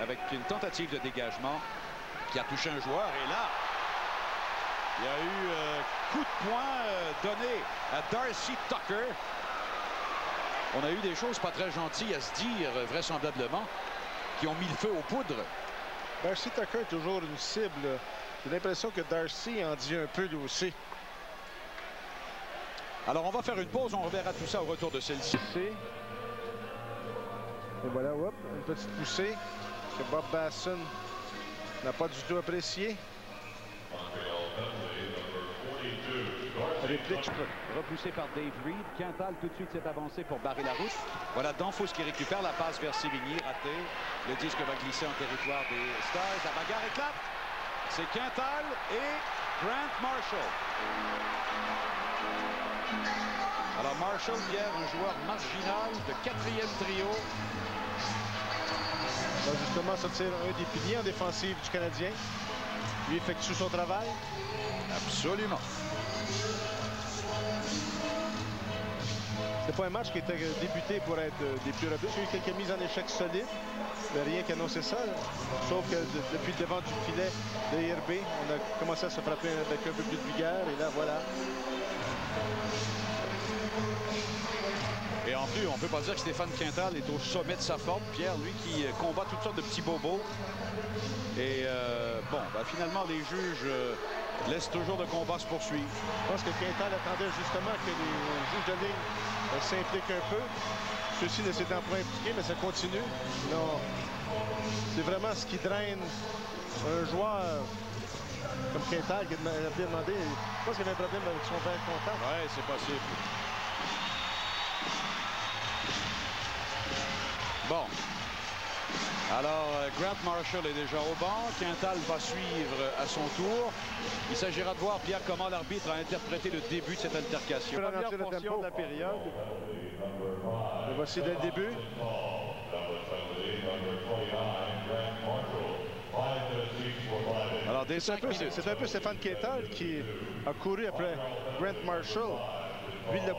Avec une tentative de dégagement qui a touché un joueur. Et là, il y a eu euh, coup de poing euh, donné à Darcy Tucker. On a eu des choses pas très gentilles à se dire, euh, vraisemblablement, qui ont mis le feu aux poudres. Darcy Tucker est toujours une cible. J'ai l'impression que Darcy en dit un peu lui aussi. Alors, on va faire une pause. On reverra tout ça au retour de celle-ci. Et voilà, hop, une petite poussée que Bob Basson n'a pas du tout apprécié. Réplique, Repoussé par Dave Reed. Quintal tout de suite s'est avancé pour barrer la route. Voilà Danfous qui récupère la passe vers Sévigny, raté. Le disque va glisser en territoire des Stars. La bagarre éclate. C'est Quintal et Grant Marshall. Alors Marshall, hier, un joueur marginal de quatrième trio. Va justement sortir un des piliers en défensive du Canadien. Lui effectue son travail. Absolument. C'est pas un match qui était débuté pour être des plus robustes. Il y a eu quelques mises en échec solides, mais rien qu'annoncer ça. Sauf que de, depuis le devant du filet de IRB, on a commencé à se frapper avec un peu plus de vigueur. Et là, voilà. On peut pas dire que Stéphane Quintal est au sommet de sa forme. Pierre, lui, qui euh, combat toutes sortes de petits bobos. Et euh, bon, ben, finalement, les juges euh, laissent toujours le combat se poursuivre. Je pense que Quintal attendait justement que les juges de ligne euh, s'impliquent un peu. Ceux-ci ne s'étant pas impliqués, mais ça continue. Non, c'est vraiment ce qui draine un joueur comme Quintal qui a bien demandé. Je pense qu'il y avait un problème avec son verre contact. Oui, c'est possible. Bon. Alors, euh, Grant Marshall est déjà au banc. Quintal va suivre à son tour. Il s'agira de voir, Pierre, comment l'arbitre a interprété le début de cette altercation. Première portion de la période. Et voici dès le début. Alors, des C'est un, cinq peu- minutes. c'est un peu Stéphane Quintal qui a couru après Grant Marshall. Lui, il l'a.